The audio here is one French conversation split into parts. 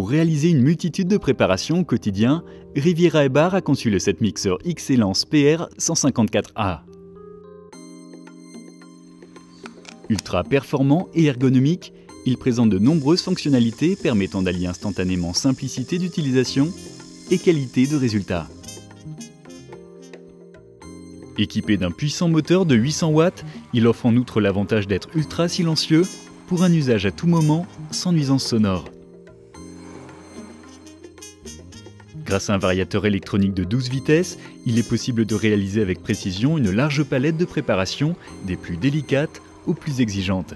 Pour réaliser une multitude de préparations au quotidien, Riviera et Bar a conçu le set mixeur Excellence PR 154A. Ultra performant et ergonomique, il présente de nombreuses fonctionnalités permettant d'allier instantanément simplicité d'utilisation et qualité de résultat. Équipé d'un puissant moteur de 800 watts, il offre en outre l'avantage d'être ultra silencieux pour un usage à tout moment sans nuisance sonore. Grâce à un variateur électronique de 12 vitesses, il est possible de réaliser avec précision une large palette de préparations, des plus délicates aux plus exigeantes.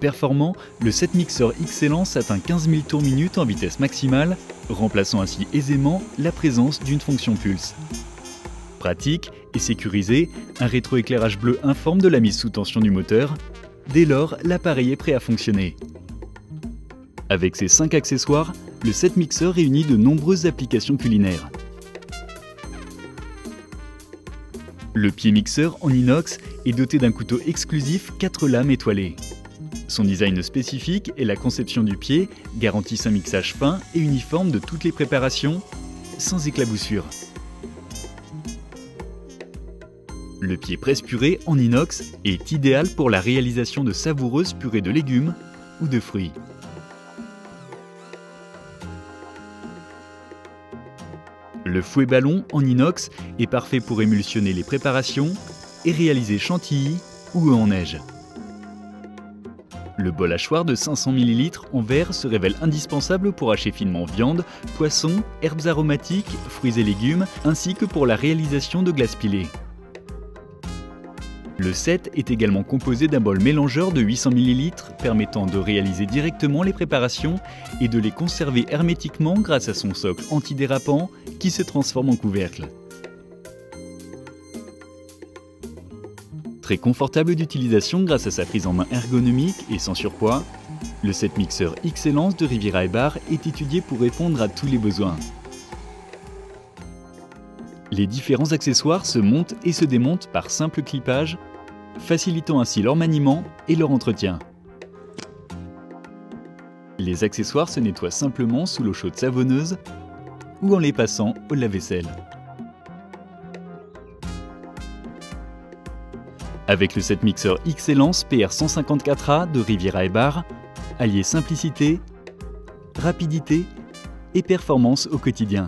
Performant, le 7 mixeur Excellence atteint 15 000 tours minute en vitesse maximale, remplaçant ainsi aisément la présence d'une fonction pulse. Pratique et sécurisé, un rétroéclairage bleu informe de la mise sous tension du moteur. Dès lors, l'appareil est prêt à fonctionner. Avec ses 5 accessoires, le 7 mixeur réunit de nombreuses applications culinaires. Le pied mixeur en inox est doté d'un couteau exclusif 4 lames étoilées. Son design spécifique et la conception du pied garantissent un mixage fin et uniforme de toutes les préparations, sans éclaboussure. Le pied presse purée en inox est idéal pour la réalisation de savoureuses purées de légumes ou de fruits. Le fouet ballon en inox est parfait pour émulsionner les préparations et réaliser chantilly ou en neige. Le bol hachoir de 500 ml en verre se révèle indispensable pour hacher finement viande, poisson, herbes aromatiques, fruits et légumes, ainsi que pour la réalisation de glaces pilées. Le set est également composé d'un bol mélangeur de 800 ml permettant de réaliser directement les préparations et de les conserver hermétiquement grâce à son socle antidérapant qui se transforme en couvercle. Très confortable d'utilisation grâce à sa prise en main ergonomique et sans surpoids, le set mixeur Excellence de Riviera Bar est étudié pour répondre à tous les besoins. Les différents accessoires se montent et se démontent par simple clippage, facilitant ainsi leur maniement et leur entretien. Les accessoires se nettoient simplement sous l'eau chaude savonneuse ou en les passant au lave-vaisselle. Avec le set mixeur Excellence PR154A de Riviera et Bar, alliez simplicité, rapidité et performance au quotidien.